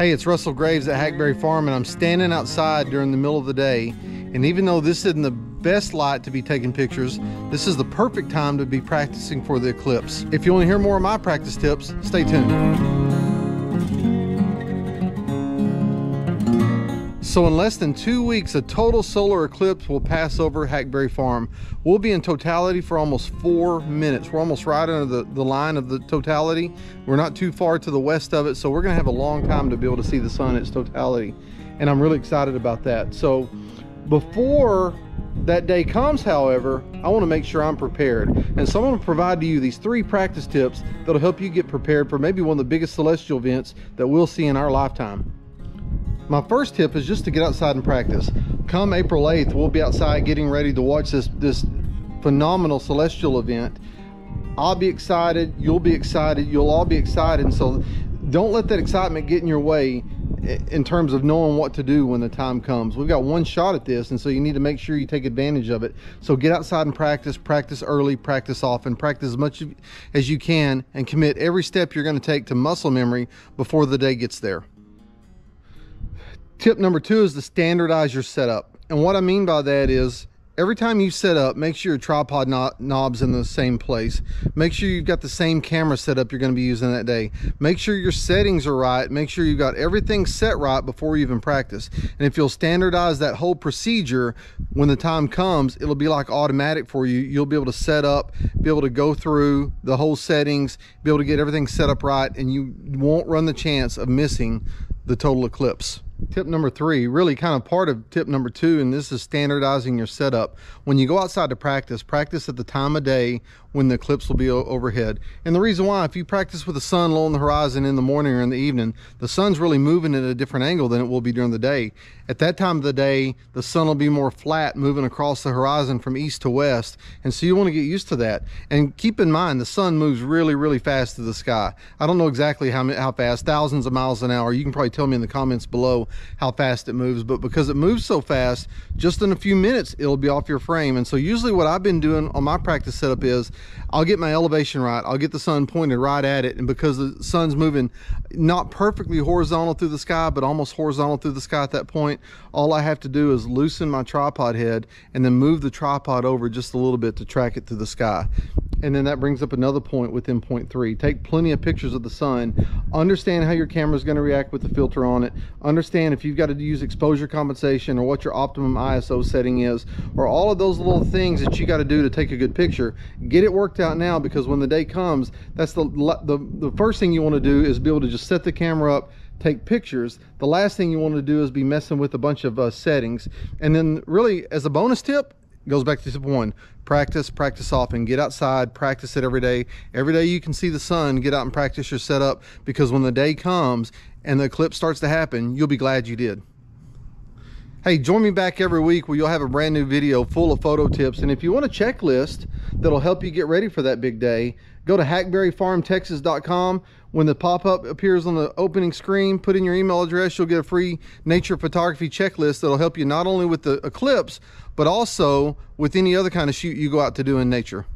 Hey, it's Russell Graves at Hackberry Farm, and I'm standing outside during the middle of the day. And even though this isn't the best light to be taking pictures, this is the perfect time to be practicing for the eclipse. If you want to hear more of my practice tips, stay tuned. So in less than two weeks, a total solar eclipse will pass over Hackberry Farm. We'll be in totality for almost four minutes. We're almost right under the, the line of the totality. We're not too far to the west of it, so we're gonna have a long time to be able to see the sun in its totality. And I'm really excited about that. So before that day comes, however, I wanna make sure I'm prepared. And so I'm gonna provide to you these three practice tips that'll help you get prepared for maybe one of the biggest celestial events that we'll see in our lifetime. My first tip is just to get outside and practice. Come April 8th, we'll be outside getting ready to watch this, this phenomenal celestial event. I'll be excited, you'll be excited, you'll all be excited. And so don't let that excitement get in your way in terms of knowing what to do when the time comes. We've got one shot at this, and so you need to make sure you take advantage of it. So get outside and practice, practice early, practice often, practice as much as you can, and commit every step you're going to take to muscle memory before the day gets there. Tip number two is to standardize your setup. And what I mean by that is every time you set up, make sure your tripod knob's in the same place. Make sure you've got the same camera setup you're gonna be using that day. Make sure your settings are right. Make sure you've got everything set right before you even practice. And if you'll standardize that whole procedure, when the time comes, it'll be like automatic for you. You'll be able to set up, be able to go through the whole settings, be able to get everything set up right, and you won't run the chance of missing the total eclipse. Tip number three, really kind of part of tip number two, and this is standardizing your setup. When you go outside to practice, practice at the time of day when the eclipse will be overhead. And the reason why, if you practice with the sun low on the horizon in the morning or in the evening, the sun's really moving at a different angle than it will be during the day. At that time of the day, the sun will be more flat moving across the horizon from east to west. And so you want to get used to that. And keep in mind, the sun moves really, really fast through the sky. I don't know exactly how, how fast, thousands of miles an hour. You can probably tell me in the comments below how fast it moves, but because it moves so fast, just in a few minutes, it'll be off your frame. And so usually what I've been doing on my practice setup is I'll get my elevation right. I'll get the sun pointed right at it. And because the sun's moving not perfectly horizontal through the sky, but almost horizontal through the sky at that point, all I have to do is loosen my tripod head and then move the tripod over just a little bit to track it through the sky. And then that brings up another point within point three. Take plenty of pictures of the sun. Understand how your camera is going to react with the filter on it. Understand if you've got to use exposure compensation or what your optimum ISO setting is, or all of those little things that you got to do to take a good picture. Get it worked out now because when the day comes, that's the, the, the first thing you want to do is be able to just set the camera up, take pictures. The last thing you want to do is be messing with a bunch of uh, settings. And then really as a bonus tip, goes back to tip one. Practice practice often. Get outside practice it every day. Every day you can see the sun get out and practice your setup because when the day comes and the eclipse starts to happen you'll be glad you did Hey, join me back every week where you'll have a brand new video full of photo tips. And if you want a checklist that'll help you get ready for that big day, go to hackberryfarmtexas.com. When the pop-up appears on the opening screen, put in your email address. You'll get a free nature photography checklist that'll help you not only with the eclipse, but also with any other kind of shoot you go out to do in nature.